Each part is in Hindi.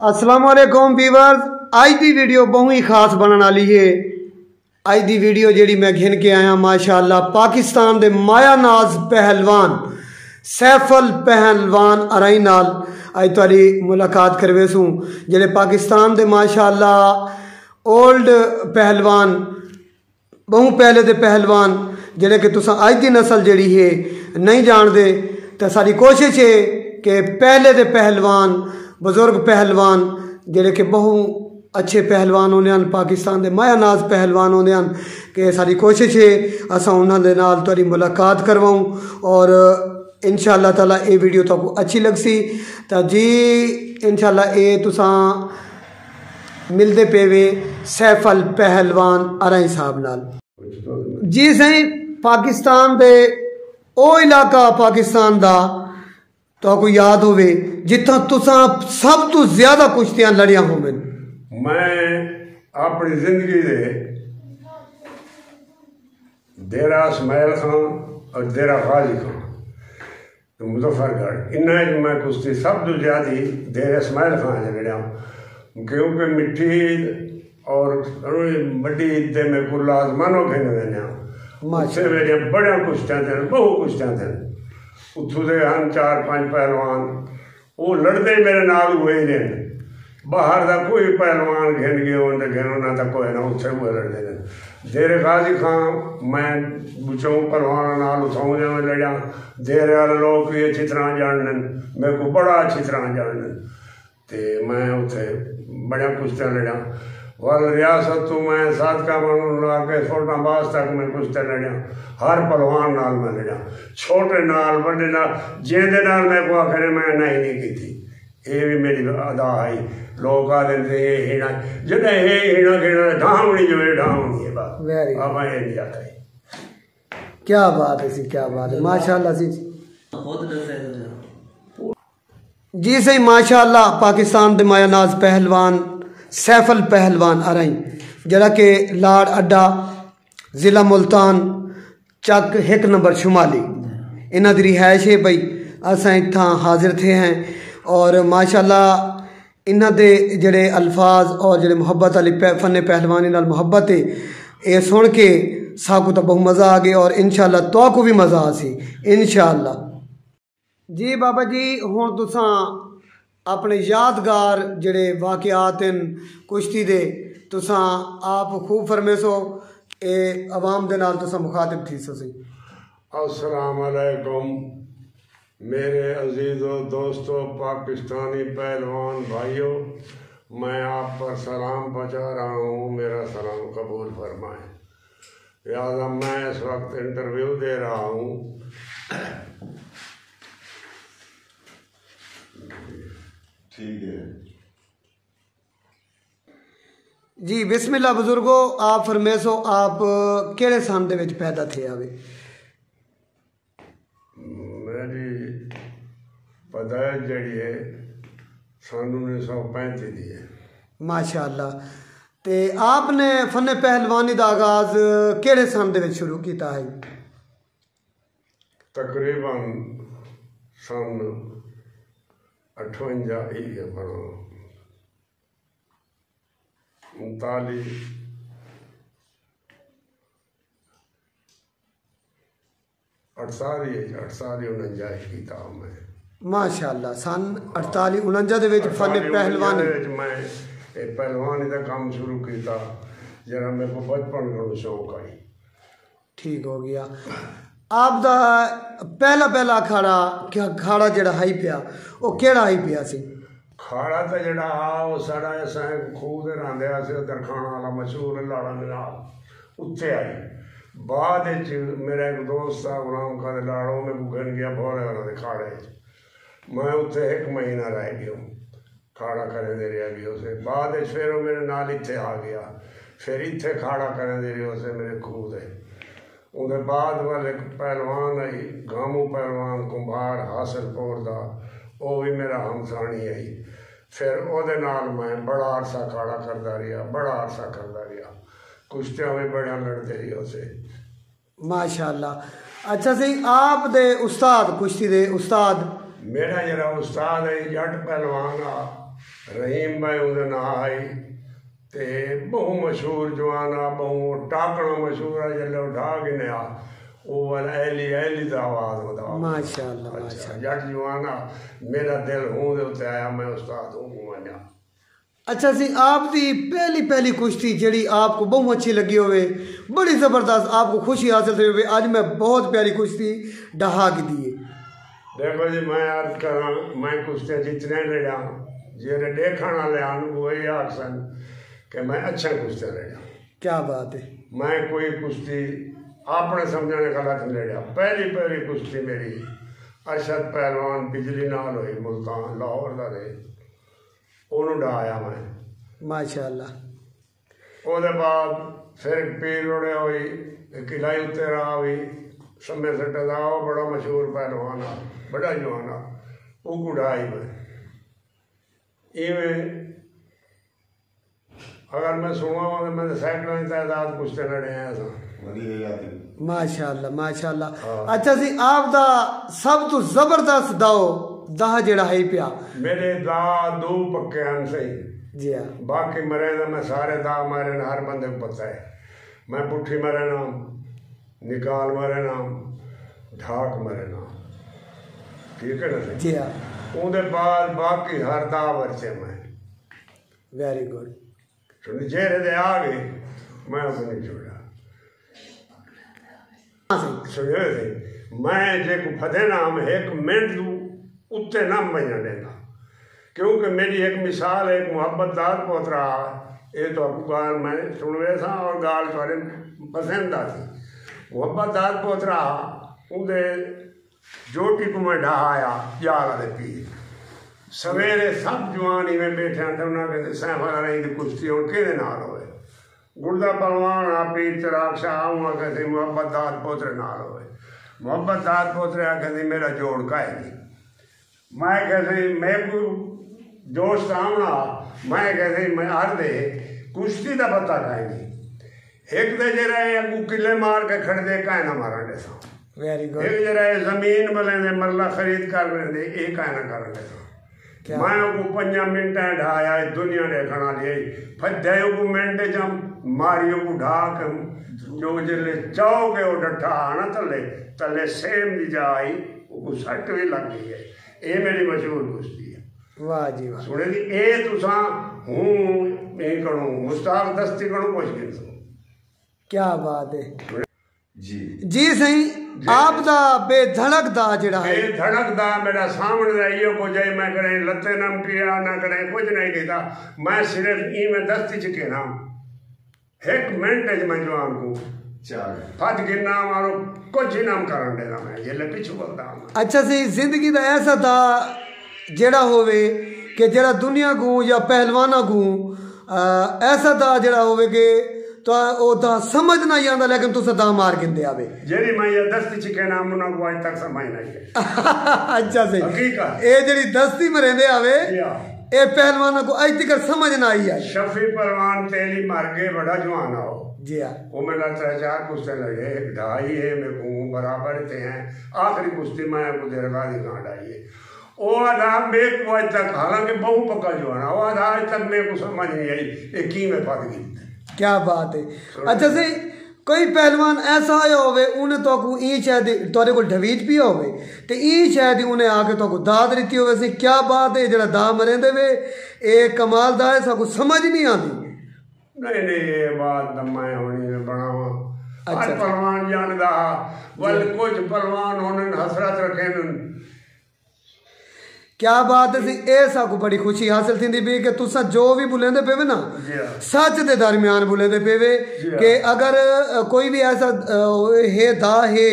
असलम पीवर अज की वीडियो बहु ही खास बनने वाली है। अज की वीडियो जी मैं गिन के आया माशाला पाकिस्तान के माया नाज पहलवान, सैफल पहलवान अराई नाल। अज थी मुलाकात करवे सू जे पाकिस्तान के माशाला ओल्ड पहलवान, बहु पहले दे पहलवान, जेडे कि तुस अज की नस्ल जी नहीं जानते तो सारी कोशिश है कि पहले के पहलवान ਬਜ਼ੁਰਗ ਪਹਿਲਵਾਨ ਜਿਹੜੇ ਕਿ ਬਹੁ ਅੱਛੇ ਪਹਿਲਵਾਨ ਹੁੰਦੇ ਹਨ ਪਾਕਿਸਤਾਨ ਦੇ ਮਾਇਆਨਾਜ਼ ਪਹਿਲਵਾਨ ਹੁੰਦੇ ਹਨ ਕਿ ਸਾਡੀ ਕੋਸ਼ਿਸ਼ ਹੈ ਅਸਾਂ ਉਹਨਾਂ ਦੇ ਨਾਲ ਤੁਹਾਡੀ ਮੁਲਾਕਾਤ ਕਰਵਾਉਂ ਔਰ ਇਨਸ਼ਾ ਅੱਲਾਹ ਤਾਲਾ ਇਹ ਵੀਡੀਓ ਤੁਹਾਨੂੰ ਅੱਛੀ ਲੱਗਸੀ ਤਾਂ ਜੀ ਇਨਸ਼ਾ ਅੱਲਾਹ ਇਹ ਤੁਸੀਂ ਮਿਲਦੇ ਪੇਵੇ ਸੈਫਲ ਪਹਿਲਵਾਨ ਅਰਾਈ ਸਾਹਿਬ ਨਾਲ ਜੀ ਸਹੀ ਪਾਕਿਸਤਾਨ ਦੇ ਉਹ ਇਲਾਕਾ ਪਾਕਿਸਤਾਨ ਦਾ तो आपको याद हो जिथा तुसा सब तो ज़्यादा कुश्तियाँ लड़िया हो मैं अपनी ज़िंदगी देरा इसमैल खान और देरा फाजी खान तो मुजफ्फरगढ़ इन्ना ही मैं कुश्ती सब तो ज़्यादा देरा इसमैल खान से लड़िया। क्योंकि मिट्टी और बड़ी ईद में कुल आजमानों के देने बड़िया कुश्तियाँ थे बहु कुश्तियाँ ਉੱਥੋਂ ਦੇ ਹਨ, ਚਾਰ ਪੰਜ ਪਹਿਲਵਾਨ। ਉਹ ਲੜਦੇ ਮੇਰੇ ਨਾਲ ਹੋਏ ਨੇ। ਬਾਹਰ ਦਾ ਕੋਈ ਪਹਿਲਵਾਨ ਘਿਣ ਗਿਆ ਉਹਨਾਂ ਘਿਣ, ਉਹਨਾਂ ਦਾ ਕੋਈ ਨਾ, ਉੱਥੇ ਹੋਏ ਲੜਦੇ ਨੇ। ਦੇਰੇ ਗਾਜ਼ੀ ਖਾਨ ਮੈਂ ਬੁਚੋਂ ਪਹਿਲਵਾਨ ਨਾਲ ਉਥੋਂ ਜਿਵੇਂ ਲੜਿਆ। ਦੇਰ ਵਾਲੇ ਲੋਕ ਵੀ ਅੱਛੀ ਤਰ੍ਹਾਂ ਜਾਣਨ। ਮੇਰੇ ਕੋ ਬੜਾ ਅੱਛੀ ਤਰ੍ਹਾਂ ਜਾਣਨ। ਤੇ ਮੈਂ ਉੱਥੇ ਬੜਿਆ ਕੁਸ਼ਤੀਆਂ ਲੜਿਆ। ਵੱਲ ਰਿਆਸਤ ਤੋਂ ਮੈਂ ਸਾਦਕਾ ਨੂੰ ਲਾ ਕੇ ਛੋਟਾ ਬਾਸ ਤੱਕ ਮੈਂ ਕੁਸ਼ਤੀ ਲੜਿਆ ਹਰ ਪਹਿਲਵਾਨ ਨਾਲ ਮੈਂ ਲੜਿਆ ਛੋਟੇ ਨਾਲ ਵੱਡੇ ਨਾਲ ਜਿਹਦੇ ਨਾਲ ਮੈਂ ਕੋ ਆਖਰੇ ਮੈਂ ਨਹੀਂ ਨਹੀਂ ਕੀਤੀ ਇਹ ਵੀ ਮੇਰੀ ਅਦਾ ਹੈ ਲੋਕ ਆ ਦਿੰਦੇ ਇਹ ਹੀਣਾ ਜਿਹੜਾ ਇਹ ਹੀਣਾ ਖੇਣਾ ਢਾਉਣੀ ਜਿਵੇਂ ਢਾਉਣੀ ਹੈ ਬਸ Very good. ਆਪਾਂ ਇਹ ਨਹੀਂ ਆਖਦੇ ਕੀ ਬਾਤ ਹੈ ਸੀ ਕੀ ਬਾਤ ਹੈ ਮਾਸ਼ਾਅੱਲਾ ਸੀ खुद डरते थे ਜੀ ਸਹੀ ਮਾਸ਼ਾਅੱਲਾ ਪਾਕਿਸਤਾਨ सैफल पहलवान आरई जरा कि लाड अड्डा, ज़िला मुल्तान, चक एक नंबर शुमाली। इन्हों की रिहायश है भाई, अस इतना हाजिर थे हैं और माशाला इन्हों के अल्फाज और जो मुहब्बत आई पै फने पहलवानी मुहब्बत है। ये सुन के साकू तो बहुत मज़ा आ गया और इन शाला तो भी मज़ा आ सी इन जी बाबा जी हूँ तुसा अपने यादगार जड़े वाकयात न कुश्ती दे, तुसा आप खूब फरमेसो ए आवाम के नाल तुसा मुखातिब थी सो अस्सलाम असलकुम मेरे अजीज़ों, दोस्तों, पाकिस्तानी पहलवान भाइयों, मैं आप पर सलाम बचा रहा हूँ, मेरा सलाम कबूल फरमाएँ। लिहाजा मैं इस वक्त इंटरव्यू दे रहा हूँ। ठीक है ਜੀ ਬਿਸਮਿਲ੍ਲਾ ਬਜ਼ੁਰਗੋ ਆਪ ਫਰਮੇਸੋ ਆਪ ਕਿਹੜੇ ਸੰਨ ਦੇ ਵਿੱਚ ਪੈਦਾ ਥੇ ਆਵੇ मेरी पैदाइश जड़ी है सन उन्नीस सौ पैंतीस दी है ਮਾਸ਼ਾਅੱਲਾ ਤੇ ਆਪ ਨੇ ਫਨ ਪਹਿਲਵਾਨੀ ਦਾ ਆਗਾਜ਼ ਕਿਹੜੇ ਸੰਨ ਦੇ ਵਿੱਚ ਸ਼ੁਰੂ ਕੀਤਾ ਹੈ तकरीबन सन અઠવંજા એ આપણો ઉનતાલીસ ਅਠਸਾਰੀ ਅਠਸਾਰੀ ਉਨੰਜਾ ਕਿਤਾਬ ਮੈਂ ਮਾਸ਼ਾਅੱਲਾ ਸਨ 48 49 ਦੇ ਵਿੱਚ ਫਨ ਪਹਿਲਵਾਨ ਦੇ ਵਿੱਚ ਮੈਂ ਇਹ ਪਹਿਲਵਾਨੀ ਦਾ ਕੰਮ ਸ਼ੁਰੂ ਕੀਤਾ ਜਿਹੜਾ ਮੇਰੇ ਕੋ ਬਚਪਨ ਤੋਂ ਸ਼ੌਕ ਆਈ ਠੀਕ ਹੋ ਗਿਆ ਆਪ ਦਾ ਪਹਿਲਾ ਪਹਿਲਾ ਅਖਾੜਾ ਕਿ ਅਖਾੜਾ ਜਿਹੜਾ ਹਾਈ ਪਿਆ, ਉਹ ਕਿਹੜਾ ਹਾਈ ਪਿਆ ਸੀ? ਖਾੜਾ ਤਾਂ ਜਿਹੜਾ ਆ, ਉਹ ਸਾਡਾ ਅਸਾਂ ਖੂਹ ਦੇ ਰਾਂਦਿਆ ਸੀ ਉਧਰ ਖਾਣਾ ਵਾਲਾ ਮਸ਼ਹੂਰ ਲਾੜਾ ਨਾਲ ਉੱਥੇ ਆਈ ਬਾਅਦ ਵਿੱਚ ਮੇਰਾ ਇੱਕ ਦੋਸਤ ਆ, ਗੁਲਾਮ ਕਾ ਲਾੜੋ ਮੈਂ ਗੁਗਨ ਗਿਆ ਬੋਲੇ ਵਾਲਾ ਦੇ ਖਾੜੇ 'ਚ ਮੈਂ ਉੱਥੇ ਇੱਕ ਮਹੀਨਾ ਰਹਿ ਗਿਆ ਖਾੜਾ ਕਰੇ ਦੇ ਰਿਹਾ ਵੀ ਉਸੇ। ਬਾਅਦ ਵਿੱਚ ਫਿਰ ਉਹ ਮੇਰੇ ਨਾਲ ਇੱਥੇ ਆ ਗਿਆ। ਫਿਰ ਇੱਥੇ ਖਾੜਾ ਕਰੇ ਦੇ ਰਿਹਾ ਉਸੇ ਮੇਰੇ ਖੂਹ ਦੇ। ਉਹਦੇ ਬਾਅਦ ਵਾਲੇ ਇੱਕ ਪਹਿਲਵਾਨ ਆਈ ਗਾਮੂ ਪਹਿਲਵਾਨ ਕੁੰਭਾਰ ਹਾਸਲਪੁਰ ਦਾ ਉਹ ਵੀ ਮੇਰਾ ਹਮਸਾਣੀ ਆਈ ਫਿਰ ਉਹਦੇ ਨਾਲ ਮੈਂ ਬੜਾ ਅਰਸਾ ਖਾੜਾ ਕਰਦਾ ਰਿਹਾ ਬੜਾ ਅਰਸਾ ਕਰਦਾ ਰਿਹਾ ਕੁਸ਼ਤੀਆਂ ਵੀ ਬੜਿਆ ਲੜਦੇ ਰਹੀ ਉਸੇ ਮਾਸ਼ਾਅੱਲਾ ਅੱਛਾ ਸਹੀ ਆਪ ਦੇ ਉਸਤਾਦ ਕੁਸ਼ਤੀ ਦੇ ਉਸਤਾਦ ਮੇਰਾ ਜਿਹੜਾ ਉਸਤਾਦ ਹੈ ਜੱਟ ਪਹਿਲਵਾਨ ਆ ਰਹੀਮ ਭਾਈ ਉਹਦਾ ਨਾਂ ਆਈ ते बहु मशहूर जवान आहे बहु डाकणो मशहूर आहे जॾहिं डाग हिन आहे उहो वरी एली अहिली त आवाज़ माशाल्लाह अच्छा, माशाल्लाह। जट जवान आहे मेरा दिल हूँ दे उते आया मैं उस्ताद हूँ वञा अच्छा सी आप आपकी पहली पहली कुश्ती जड़ी आपको बहुत अच्छी लगी होवे बड़ी ज़बरदस्त आपको खुशी हासिल हुई आज मैं बहुत प्यारी कुश्ती डहा की दिए देखो जी मैं अर्ज़ करा मैं कुश्तियाँ जितने लड़ा जो देखने वाले आन वही आखसन। ਇਹ ਆਖਸਨ ਕਿ ਮੈਂ ਅੱਛਾ ਕੁਸ਼ਤੇ ਲੜਿਆ क्या बात है ਮੈਂ ਕੋਈ ਕੁਸ਼ਤੀ ਆਪਣੇ ਸਮਝਣੇ ਗਲਤ ਨਹੀਂ ਲੜਿਆ ਪਹਿਲੀ ਪਹਿਲੀ ਕੁਸ਼ਤੀ ਮੇਰੀ ਅਰਸ਼ਦ ਪਹਿਲਵਾਨ ਬਿਜਲੀ ਨਾਲ ਹੋਈ ਮੁਲਤਾਨ ਲਾਹੌਰ ਦਾ ਦੇ ਉਹਨੂੰ ਡਾਇਆ ਮੈਂ माशाअल्लाह ਉਹਦੇ ਬਾਅਦ ਫਿਰ ਪੀਰ ਉੜੇ ਹੋਈ ਕਿਲਾਈ ਉੱਤੇ ਰਾ ਹੋਈ ਸਮੇਂ ਸੱਟੇ ਦਾ ਉਹ ਬੜਾ ਮਸ਼ਹੂਰ ਪਹਿਲਵਾਨ ਆ ਬੜਾ ਜਵਾਨ ਆ ਉਹ ਗੁੜਾਈ ਮੈਂ ਇਵੇਂ ਅਗਰ ਮੈਂ ਸੁਣਾਵਾਂ ਤਾਂ ਮੈਂ ਸੈਕੜਾਂ ਦੀ ਤਾਦਾਦ ਕੁਸ਼ਤੇ ਲੜੇ ਆ ਸਾਂ ਵਧੀਆ ਯਾਦ माशाअल्लाह माशाअल्लाह हाँ। अच्छा सी आप दा सब तो जबरदस्त दाओ दाह जेड़ा है पिया ਮੇਰੇ ਦਾ ਦੋ ਪੱਕੇ ਹਨ ਸਹੀ जी हाँ ਬਾਕੀ ਮਰੇ ਦਾ ਮੈਂ ਸਾਰੇ ਦਾ ਮਾਰੇ ਨੇ ਹਰ ਬੰਦੇ ਨੂੰ ਪਤਾ ਹੈ ਮੈਂ ਪੁੱਠੀ ਮਰੇ ਨਾ ਨਿਕਾਲ ਮਰੇ ਨਾ ਢਾਕ ਮਰੇ ਨਾ ਠੀਕ ਹੈ ਨਾ ਸਹੀ? जी हाँ ਉਹਦੇ ਬਾਅਦ ਬਾਕੀ ਹਰ ਦਾ ਵਰਸੇ ਮੈਂ वेरी गुड छोड़े जे हृदय आ गए मैं नहीं छोड़ा। थे मैं जे को फतेह नाम एक मेहनत दू उत्ते नाम लेना क्योंकि मेरी एक मिसाल, एक मुहब्बत दार पोतरा ये तो आपको गाल मैं सुन रहे और गाल थोड़े पसंद आती। मुहब्बत दार पोतरा उदे जोटी को मैं ढहाया, यार पीर ਸਵੇਰੇ ਸਭ ਜਵਾਨ ਇਵੇਂ ਬੈਠੇ ਹਨ ਤੇ ਉਹਨਾਂ ਕਹਿੰਦੇ ਸਹਿਫਾ ਰਹੀ ਦੀ ਕੁਸ਼ਤੀ ਹੁਣ ਕਿਹਦੇ ਨਾਲ ਹੋਵੇ ਗੁਰਦਾ ਪਰਵਾਨ ਆ ਪੀਰ ਚਰਾਗ ਸ਼ਾਹ ਆਉਂਗਾ ਕਹਿੰਦੇ ਮੁਹੱਬਤ ਦਾਰ ਪੋਤਰੇ ਨਾਲ ਹੋਵੇ ਮੁਹੱਬਤ ਦਾਰ ਪੋਤਰੇ ਆ ਕਹਿੰਦੇ ਮੇਰਾ ਜੋੜ ਕਾਇ ਨਹੀਂ ਮੈਂ ਕਹਿੰਦੇ ਮੈਂ ਕੋ ਦੋਸਤ ਆਉਣਾ ਮੈਂ ਕਹਿੰਦੇ ਮੈਂ ਹਰ ਦੇ ਕੁਸ਼ਤੀ ਦਾ ਪਤਾ ਕਾਇ ਨਹੀਂ ਇੱਕ ਦੇ ਜਿਹੜਾ ਇਹ ਅੱਗੂ ਕਿੱਲੇ ਮਾਰ ਕੇ ਖੜਦੇ ਕਾਇ ਨਾ ਮਾਰਨ ਦੇ ਸਾਂ वेरी गुड ਇੱਕ ਜਿਹੜਾ ਇਹ ਜ਼ਮੀਨ ਬਲੇਂਦੇ ਮਰਲਾ ਖਰੀਦ ਕਰ ਲੈਂਦੇ ਇਹ ਕਾਇ ਨਾ ਕਰਨ मैं पंजा मिनटा ढाया दुनिया ने खणा ले फद्दयो को मिनट जम मारियो को ढाक जो जले चाओ के ओ डठा ना तले तले सेम दी जाई को सट भी लग गई है ए मेरी मशहूर कुश्ती है वाह जी वाह। सुने दी ए तुसा हूँ ए कणो मुस्ताक दस्ती कणो कुछ क्या बात है। जी। जी सही। ਆਪ ਦਾ ਬੇਧੜਕ ਦਾ ਜਿਹੜਾ ਹੈ। ਬੇਧੜਕ ਦਾ ਮੇਰਾ ਸਾਹਮਣੇ ਦਾ ਇਹੋ ਕੁਝ ਹੈ ਮੈਂ ਕਰੇ ਲੱਤੇ ਨਾਮ ਪਿਆ ਨਾ ਕਰੇ ਕੁਝ ਨਹੀਂ ਕੀਤਾ। ਮੈਂ ਸਿਰਫ ਇਹ ਦਸਤੀ ਚ ਕਹਿਣਾ। ਇੱਕ ਮਿੰਟ ਚ ਮੈਂ ਜਵਾਨ ਨੂੰ ਚਾਹ ਫੱਜ ਗਿਰਨਾ ਮਾਰੋ ਕੁਝ ਨਾਮ ਕਰਨ ਦੇਣਾ ਮੈਂ ਇਹ ਲੈ ਪਿੱਛੇ ਬੋਲਦਾ ਅੱਛਾ ਸੀ ਜ਼ਿੰਦਗੀ ਦਾ ਐਸਾ ਦਾ ਜਿਹੜਾ ਹੋਵੇ ਕਿ ਜਿਹੜਾ ਦੁਨੀਆ ਗੂ ਜਾਂ ਪਹਿਲਵਾਨਾਂ ਗੂ ਐਸਾ ਦਾ ਜਿਹੜਾ ਹੋਵੇ ਕਿ ਤਾਂ ਉਹ ਦਾ ਸਮਝ ਨਾ ਆਉਂਦਾ ਲੇਕਿਨ ਤੁਸੀਂ ਦਾ ਮਾਰ ਕਿੰਦੇ ਆਵੇ ਜਿਹੜੀ ਮੈਂ ਇਹ ਦਸਤੀ ਚ ਕਹਿਣਾ ਮੁਨਾ ਕੋ ਅਜ ਤੱਕ ਸਮਝ ਨਹੀਂ ਹੈ ਅੱਛਾ ਸਹੀ ਹਕੀਕਤ। ਇਹ ਜਿਹੜੀ ਦਸਤੀ ਮਰੇਂਦੇ ਆਵੇ ਜੀ ਹਾਂ। ਇਹ ਪਹਿਲਵਾਨਾਂ ਕੋ ਅਜ ਤੱਕ ਸਮਝ ਨਾ ਆਈ ਹੈ शफी परवान तेली मर गए बड़ा जवान आओ ਜੀ ਹਾਂ वो मेरा त्रै चार कुश्ते लगे एक ढाई है मेरे को बराबर थे हैं आखिरी कुश्ती मैं आपको देर बाद ही कहाँ ढाई है वो आधा मेरे को आज तक हालांकि बहु पक्का जवान है वो आधा आज तक मेरे को समझ नहीं आई ये की में फट गई क्या बात है। अच्छा से कोई पहलवान ऐसा आया होवे उन्हें तो को ई शायद तोरे को ढवीत पी होवे। ते ई शायद उन्हें आके तो को दाद रीती होवे से क्या बात है जरा दाम रहंदे वे ये कमाल दा है सा को समझ नहीं आती नहीं नहीं ये बात तो दम्मा होनी है बनावा। अच्छा। पहलवान जानदा वल कुछ पहलवान होने हसरत रखेन क्या बात है सी ਇਹ ਸਾਨੂੰ ਬੜੀ ਖੁਸ਼ੀ ਹਾਸਲ ਥੀਂਦੀ ਵੀ ਕਿ ਤੁਸੀਂ ਜੋ ਵੀ ਬੁਲੇਂਦੇ ਪਵੇ ਨਾ जी हाँ ਸੱਚ ਦੇ ਦਰਮਿਆਨ ਬੁਲੇਂਦੇ ਪਵੇ ਜੀ ਹਾਂ। ਕਿ ਅਗਰ ਅ, ਕੋਈ ਵੀ ਐਸਾ ਅ, ਹੈ ਦਾ ਹੈ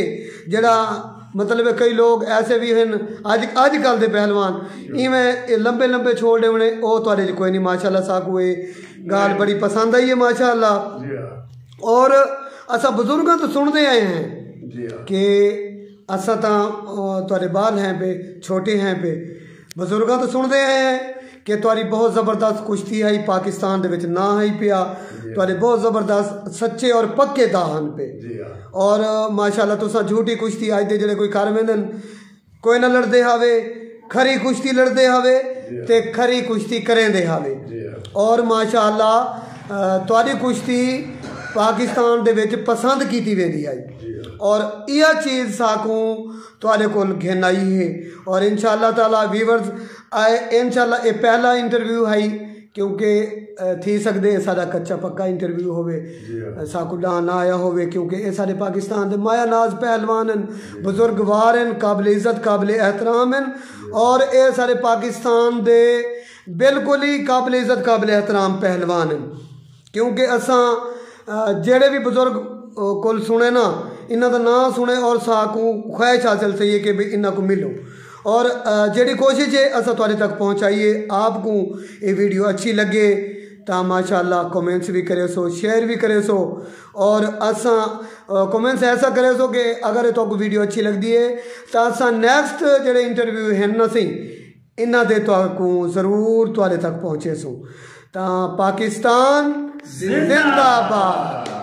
ਜਿਹੜਾ ਮਤਲਬ ਹੈ ਕਈ ਲੋਕ ਐਸੇ ਵੀ ਹਨ ਅੱਜ ਅੱਜ ਕੱਲ ਦੇ ਪਹਿਲਵਾਨ ਇਵੇਂ ਇਹ ਲੰਬੇ ਲੰਬੇ ਛੋੜੇ ਹੋਣੇ ਉਹ ਤੁਹਾਡੇ ਚ ਕੋਈ ਨਹੀਂ ਮਾਸ਼ਾਅੱਲਾ ਸਾਕੂ ਇਹ ਗਾਲ ਬੜੀ ਪਸੰਦ ਆਈ ਹੈ ਮਾਸ਼ਾਅੱਲਾ जी हाँ ਔਰ ਅਸਾਂ ਬਜ਼ੁਰਗਾਂ ਤੋਂ ਸੁਣਦੇ ਆਏ ਹਾਂ जी हाँ ਕਿ ਅਸਾਂ ਤਾਂ ਅ, ਤੁਹਾਡੇ ਬਾਲ ਹੈ ਪੇ ਛੋਟੇ ਹੈ ਪੇ ਬਜ਼ੁਰਗਾਂ ਤੋਂ ਸੁਣਦੇ ਆਏ ਕਿ ਤੁਹਾਡੀ ਬਹੁਤ ਜ਼ਬਰਦਸਤ ਕੁਸ਼ਤੀ ਹੈ ਪਾਕਿਸਤਾਨ ਦੇ ਵਿੱਚ ਨਾ ਹੈ ਪਿਆ। ਤੁਹਾਡੇ ਬਹੁਤ ਜ਼ਬਰਦਸਤ ਸੱਚੇ ਔਰ ਪੱਕੇ ਦਾਹਨ ਪੇ ਔਰ ਮਾਸ਼ਾਅੱਲਾ ਤੁਸੀਂ ਝੂਠੀ ਕੁਸ਼ਤੀ ਅੱਜ ਦੇ ਜਿਹੜੇ ਕੋਈ ਕਾਰਵੇਂ ਕੋਈ ਨਾ ਲੜਦੇ ਹਾਵੇ ਖਰੀ ਕੁਸ਼ਤੀ ਲੜਦੇ ਹਾਵੇ ਤੇ ਖਰੀ ਕੁਸ਼ਤੀ ਕਰਦੇ ਹਾਵੇ। ਔਰ ਮਾਸ਼ਾਅੱਲਾ ਤੁਹਾਡੀ ਕੁਸ਼ਤੀ ਪਾਕਿਸਤਾਨ ਦੇ ਵਿੱਚ ਪਸੰਦ ਕੀਤੀ ਵੇਂਦੀ ਹੈ ਜੀ ਹਾਂ ਔਰ ਇਹ ਚੀਜ਼ ਸਾਕੂ ਤੁਹਾਡੇ ਕੋਲ ਘਿਨ ਆਈ ਹੈ ਔਰ ਇਨਸ਼ਾਅੱਲਾ ਤਾਲਾ ਵੀਵਰਸ ਆਏ ਇਨਸ਼ਾਅੱਲਾ ਇਹ ਪਹਿਲਾ ਇੰਟਰਵਿਊ ਹੈ ਕਿਉਂਕਿ ਅ, ਥੀ ਸਕਦੇ ਸਾਡਾ ਕੱਚਾ ਪੱਕਾ ਇੰਟਰਵਿਊ ਹੋਵੇ ਜੀ ਹਾਂ। ਸਾਕੂ ਦਾ ਨਾ ਆਇਆ ਹੋਵੇ ਕਿਉਂਕਿ ਇਹ ਸਾਡੇ ਪਾਕਿਸਤਾਨ ਦੇ ਮਾਇਆ ਨਾਜ਼ ਪਹਿਲਵਾਨ ਹਨ ਬਜ਼ੁਰਗਵਾਰ ਹਨ ਕਾਬਲ ਇੱਜ਼ਤ ਕਾਬਲ ਇਹਤਰਾਮ ਹਨ ਔਰ ਇਹ ਸਾਡੇ ਪਾਕਿਸਤਾਨ ਦੇ ਬਿਲਕੁਲ ਹੀ ਕਾਬਲ ਇੱਜ਼ਤ ਕਾਬਲ ਇਹਤਰਾਮ ਪਹਿਲਵਾਨ ਹਨ ਕਿਉਂਕਿ ਅਸਾਂ ਅ, ਜਿਹੜੇ ਵੀ ਬਜ਼ੁਰਗ ਅ, ਕੋਲ ਸੁਣੇ ਨਾ ਇਹਨਾਂ ਦਾ ਨਾਂ ਸੁਣੇ ਔਰ ਸਾਕੂ ਖੁਆਇਸ਼ ਹਾਸਲ ਸਹੀਏ ਕਿ ਵੀ ਇਹਨਾਂ को मिलो और अ, ਜਿਹੜੀ ਕੋਸ਼ਿਸ਼ ਹੈ ਅਸਾਂ ਤੁਹਾਡੇ ਤੱਕ ਪਹੁੰਚਾਈਏ ਆਪ को ਇਹ ਵੀਡੀਓ ਅੱਛੀ ਲੱਗੇ ਤਾਂ ਮਾਸ਼ਾਅੱਲਾ ਕਮੈਂਟਸ ਵੀ ਕਰੇ ਸੋ ਸ਼ੇਅਰ ਵੀ ਕਰੇ ਸੋ ਔਰ ਅਸਾਂ ਕਮੈਂਟਸ ਐਸਾ ਕਰੇ ਸੋ ਕਿ ਅਗਰ ਇਹ ਤੁਹਾਨੂੰ ਵੀਡੀਓ ਅੱਛੀ ਲੱਗਦੀ ਹੈ ਤਾਂ ਅਸਾਂ ਨੈਕਸਟ ਜਿਹੜੇ ਇੰਟਰਵਿਊ ਹਨ ਨਾ ਸਹੀ ਇਹਨਾਂ ਦੇ ਤੁਹਾਨੂੰ ਜ਼ਰੂਰ ਤੁਹਾਡੇ ਤੱਕ ਪਹੁੰਚੇ Zindabad!